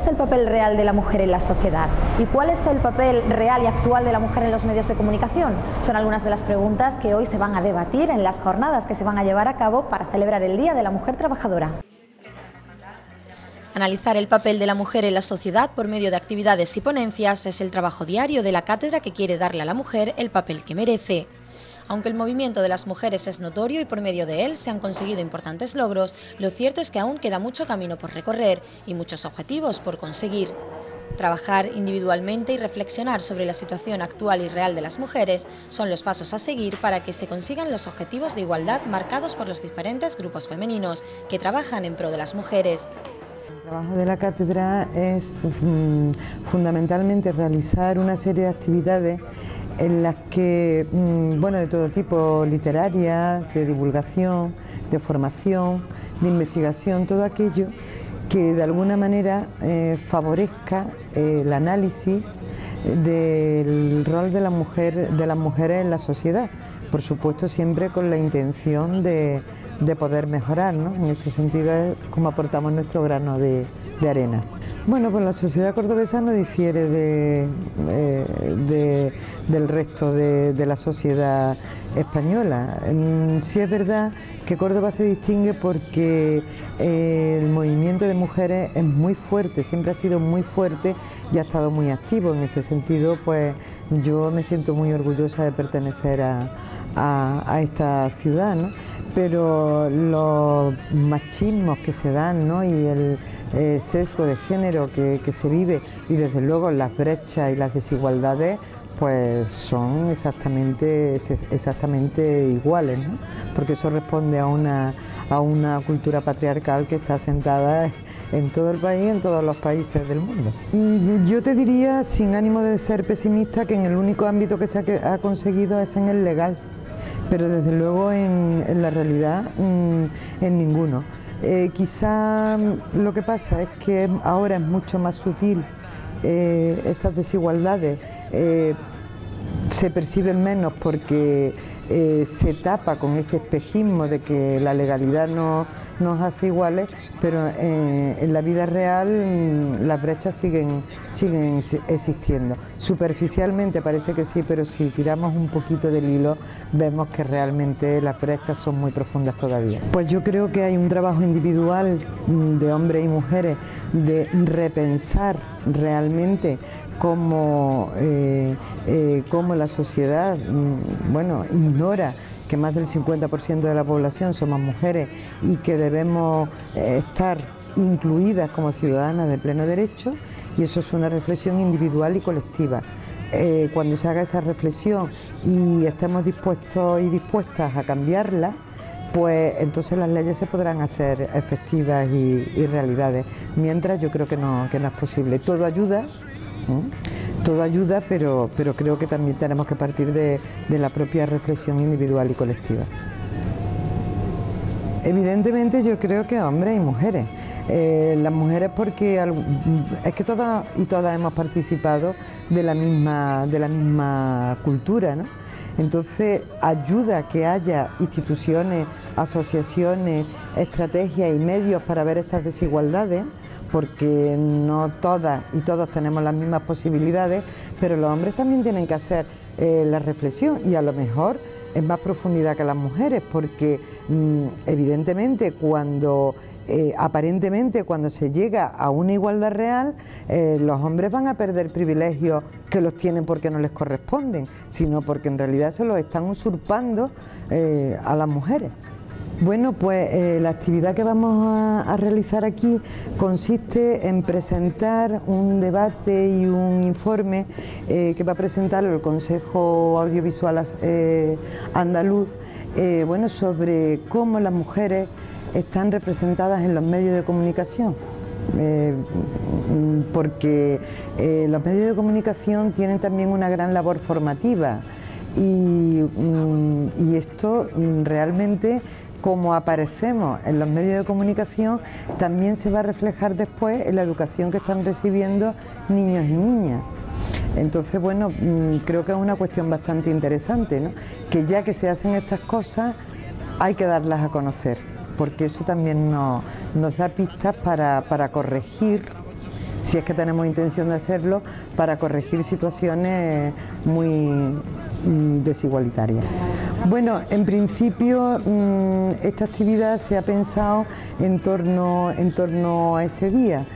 es el papel real de la mujer en la sociedad? ¿Y cuál es el papel real y actual de la mujer en los medios de comunicación? Son algunas de las preguntas que hoy se van a debatir en las jornadas que se van a llevar a cabo para celebrar el Día de la Mujer Trabajadora. Analizar el papel de la mujer en la sociedad por medio de actividades y ponencias es el trabajo diario de la cátedra que quiere darle a la mujer el papel que merece. Aunque el movimiento de las mujeres es notorio y por medio de él se han conseguido importantes logros, lo cierto es que aún queda mucho camino por recorrer y muchos objetivos por conseguir. Trabajar individualmente y reflexionar sobre la situación actual y real de las mujeres son los pasos a seguir para que se consigan los objetivos de igualdad marcados por los diferentes grupos femeninos que trabajan en pro de las mujeres. El trabajo de la cátedra es mm, fundamentalmente realizar una serie de actividades en las que, mm, bueno, de todo tipo, literarias, de divulgación, de formación, de investigación, todo aquello que de alguna manera eh, favorezca eh, el análisis del rol de la mujer, de las mujeres en la sociedad, por supuesto siempre con la intención de, de poder mejorar, ¿no? En ese sentido es como aportamos nuestro grano de, arena. Bueno, pues la sociedad cordobesa no difiere de, eh, del resto de, la sociedad española. Mm, sí es verdad que Córdoba se distingue porque eh, el movimiento de mujeres es muy fuerte, siempre ha sido muy fuerte y ha estado muy activo. En ese sentido, pues yo me siento muy orgullosa de pertenecer a, esta ciudad. Pero los machismos que se dan ¿no? y el eh, sesgo de género que, se vive y desde luego las brechas y las desigualdades pues son exactamente, exactamente iguales, ¿no? porque eso responde a una, a una cultura patriarcal que está sentada en todo el país, en todos los países del mundo. Mm, yo te diría, sin ánimo de ser pesimista, que en el único ámbito que se ha conseguido es en el legal pero desde luego en, la realidad mm, en ninguno. Eh, quizá lo que pasa es que ahora es mucho más sutil eh, esas desigualdades, eh, se perciben menos porque eh, se tapa con ese espejismo de que la legalidad no nos hace iguales, pero eh, en la vida real mm, las brechas siguen, siguen existiendo. Superficialmente parece que sí, pero si tiramos un poquito del hilo vemos que realmente las brechas son muy profundas todavía. Pues yo creo que hay un trabajo individual mm, de hombres y mujeres de repensar realmente cómo, eh, la sociedad, mm, bueno, ignora que más del 50% de la población somos mujeres y que debemos eh, estar incluidas como ciudadanas de pleno derecho y eso es una reflexión individual y colectiva. Eh, cuando se haga esa reflexión y estemos dispuestos y dispuestas a cambiarla, pues entonces las leyes se podrán hacer efectivas y, realidades. Mientras yo creo que no, que no es posible. Todo ayuda todo ayuda, pero, pero creo que también tenemos que partir de, la propia reflexión individual y colectiva. Evidentemente yo creo que hombres y mujeres. Eh, las mujeres porque es que todas y todas hemos participado de la misma, de la misma cultura, ¿no? Entonces ayuda que haya instituciones, asociaciones, estrategias y medios para ver esas desigualdades porque no todas y todos tenemos las mismas posibilidades, pero los hombres también tienen que hacer eh, la reflexión y a lo mejor en más profundidad que las mujeres, porque mm, evidentemente cuando eh, aparentemente cuando se llega a una igualdad real, eh, los hombres van a perder privilegios que los tienen porque no les corresponden, sino porque en realidad se los están usurpando a las mujeres. Bueno, pues eh, la actividad que vamos a, realizar aquí consiste en presentar un debate y un informe eh, que va a presentar el Consejo Audiovisual eh, Andaluz, bueno, sobre cómo las mujeres están representadas en los medios de comunicación. porque los medios de comunicación tienen también una gran labor formativa y, mm, y esto mm, realmente como aparecemos en los medios de comunicación, también se va a reflejar después en la educación que están recibiendo niños y niñas. Entonces, bueno, mm, creo que es una cuestión bastante interesante, que ya que se hacen estas cosas, hay que darlas a conocer, porque eso también nos, da pistas para, corregir si es que tenemos intención de hacerlo, para corregir situaciones muy mm, desigualitarias. Bueno, en principio mm, esta actividad se ha pensado en torno, en torno a ese día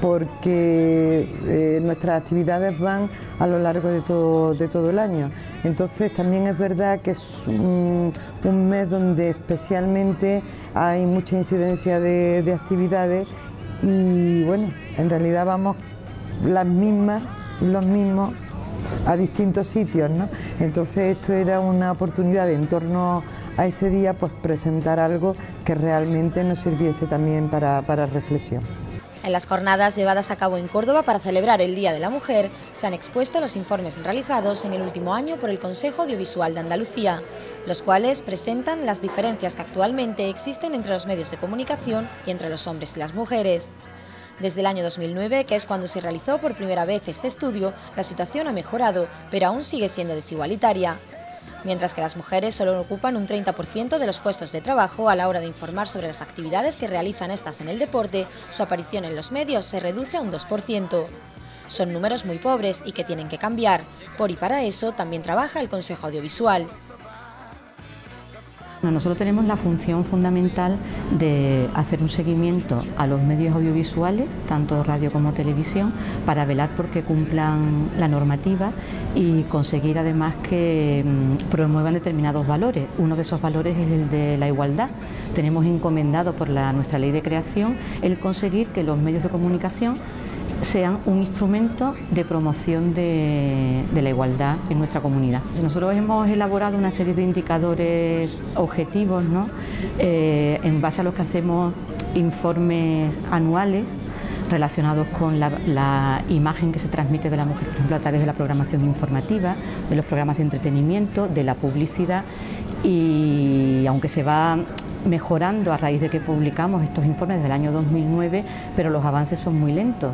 porque eh, nuestras actividades van a lo largo de todo, de todo el año. Entonces también es verdad que es un, mes donde especialmente hay mucha incidencia de, actividades y bueno, en realidad vamos las mismas, los mismos a distintos sitios, ¿no? Entonces esto era una oportunidad en torno a ese día pues presentar algo que realmente nos sirviese también para, para reflexión. En las jornadas llevadas a cabo en Córdoba para celebrar el Día de la Mujer, se han expuesto los informes realizados en el último año por el Consejo Audiovisual de Andalucía, los cuales presentan las diferencias que actualmente existen entre los medios de comunicación y entre los hombres y las mujeres. Desde el año 2009, que es cuando se realizó por primera vez este estudio, la situación ha mejorado, pero aún sigue siendo desigualitaria mientras que las mujeres solo ocupan un 30% de los puestos de trabajo a la hora de informar sobre las actividades que realizan estas en el deporte, su aparición en los medios se reduce a un 2%. Son números muy pobres y que tienen que cambiar. Por y para eso también trabaja el Consejo Audiovisual. Nosotros tenemos la función fundamental de hacer un seguimiento a los medios audiovisuales, tanto radio como televisión, para velar porque cumplan la normativa y conseguir además que mm, promuevan determinados valores. Uno de esos valores es el de la igualdad. Tenemos encomendado por nuestra ley de creación el conseguir que los medios de comunicación sean un instrumento de promoción de, la igualdad en nuestra comunidad. Nosotros hemos elaborado una serie de indicadores objetivos eh, en base a los que hacemos informes anuales relacionados con la, la, imagen que se transmite de la mujer, por ejemplo, a través de la programación informativa, de los programas de entretenimiento, de la publicidad y aunque se va mejorando a raíz de que publicamos estos informes del año 2009, pero los avances son muy lentos.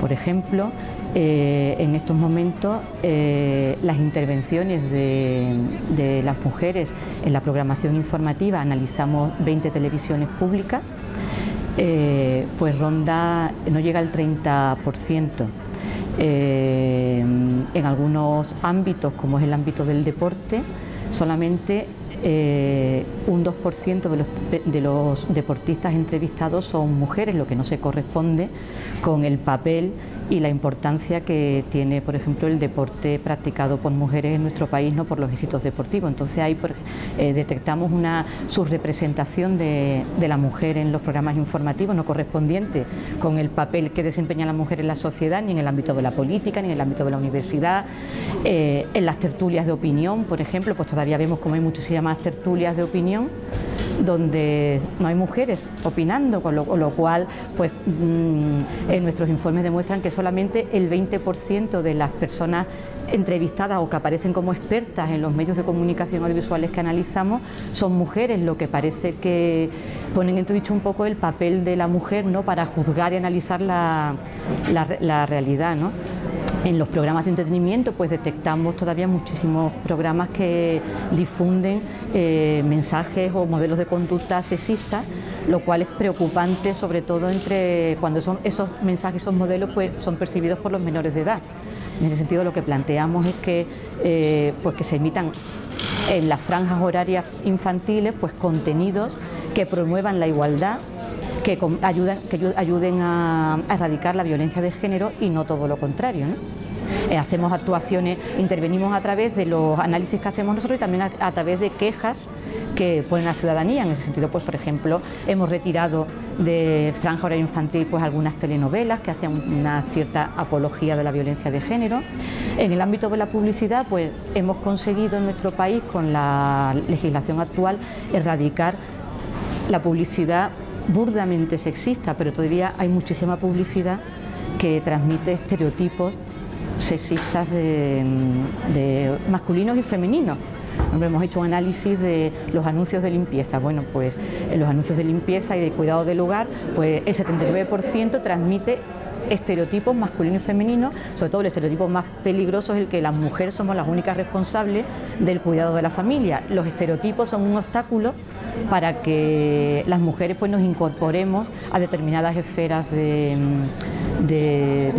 Por ejemplo, eh, en estos momentos eh, las intervenciones de, las mujeres en la programación informativa, analizamos 20 televisiones públicas, eh, pues ronda, no llega al 30%. en algunos ámbitos, como es el ámbito del deporte, solamente eh, un 2% de los, de los deportistas entrevistados son mujeres, lo que no se corresponde con el papel y la importancia que tiene, por ejemplo, el deporte practicado por mujeres en nuestro país, no por los éxitos deportivos. Entonces ahí eh, detectamos una subrepresentación de, la mujer en los programas informativos no correspondiente con el papel que desempeña la mujer en la sociedad, ni en el ámbito de la política, ni en el ámbito de la universidad. Eh, en las tertulias de opinión, por ejemplo, pues todavía vemos como hay muchísimas tertulias de opinión donde no hay mujeres opinando, con lo, cual pues, mm, en nuestros informes demuestran que solamente el 20% de las personas entrevistadas o que aparecen como expertas en los medios de comunicación audiovisuales que analizamos son mujeres, lo que parece que ponen en dicho un poco el papel de la mujer ¿no? para juzgar y analizar la, la, la realidad. ¿no? En los programas de entretenimiento pues detectamos todavía muchísimos programas que difunden eh, mensajes o modelos de conducta sexistas, lo cual es preocupante sobre todo entre cuando son esos mensajes, esos modelos pues son percibidos por los menores de edad. En ese sentido lo que planteamos es que, eh, pues que se emitan en las franjas horarias infantiles pues contenidos que promuevan la igualdad que, ayuden a, erradicar la violencia de género y no todo lo contrario. Eh, hacemos actuaciones, intervenimos a través de los análisis que hacemos nosotros y también a, través de quejas que pone la ciudadanía. En ese sentido, pues por ejemplo, hemos retirado de franja horaria infantil pues algunas telenovelas que hacían una cierta apología de la violencia de género. En el ámbito de la publicidad, pues hemos conseguido en nuestro país con la legislación actual erradicar la publicidad burdamente sexista, pero todavía hay muchísima publicidad que transmite estereotipos sexistas de, masculinos y femeninos. Hemos hecho un análisis de los anuncios de limpieza. Bueno, pues en los anuncios de limpieza y de cuidado del hogar, pues el 79% transmite estereotipos masculino y femenino, sobre todo el estereotipo más peligroso es el que las mujeres somos las únicas responsables del cuidado de la familia. Los estereotipos son un obstáculo para que las mujeres pues, nos incorporemos a determinadas esferas de,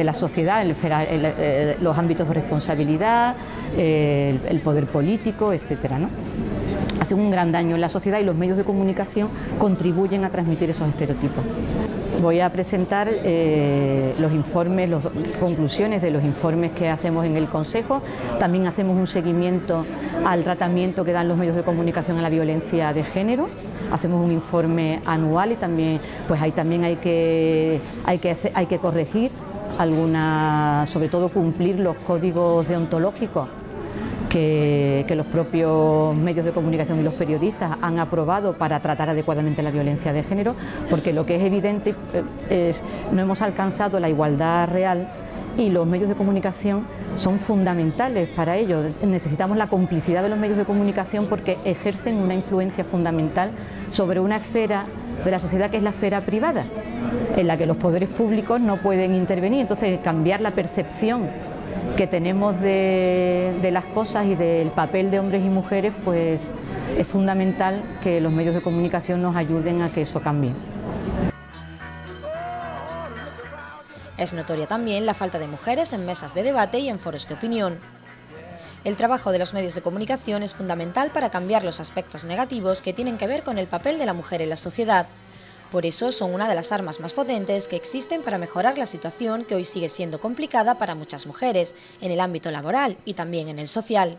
la sociedad, eh, los ámbitos de responsabilidad, el, poder político, etcétera. ¿no? Hace un gran daño en la sociedad y los medios de comunicación contribuyen a transmitir esos estereotipos. Voy a presentar eh, los informes, las conclusiones de los informes que hacemos en el Consejo. También hacemos un seguimiento al tratamiento que dan los medios de comunicación a la violencia de género. Hacemos un informe anual y también, pues ahí también hay que, hay que, hay que corregir alguna, sobre todo cumplir los códigos deontológicos que, los propios medios de comunicación y los periodistas han aprobado para tratar adecuadamente la violencia de género, porque lo que es evidente eh, es no hemos alcanzado la igualdad real y los medios de comunicación son fundamentales para ello. Necesitamos la complicidad de los medios de comunicación porque ejercen una influencia fundamental sobre una esfera de la sociedad que es la esfera privada, en la que los poderes públicos no pueden intervenir. Entonces, cambiar la percepción que tenemos de, las cosas y del papel de hombres y mujeres, pues es fundamental que los medios de comunicación nos ayuden a que eso cambie. Es notoria también la falta de mujeres en mesas de debate y en foros de opinión. El trabajo de los medios de comunicación es fundamental para cambiar los aspectos negativos que tienen que ver con el papel de la mujer en la sociedad. Por eso son una de las armas más potentes que existen para mejorar la situación que hoy sigue siendo complicada para muchas mujeres, en el ámbito laboral y también en el social.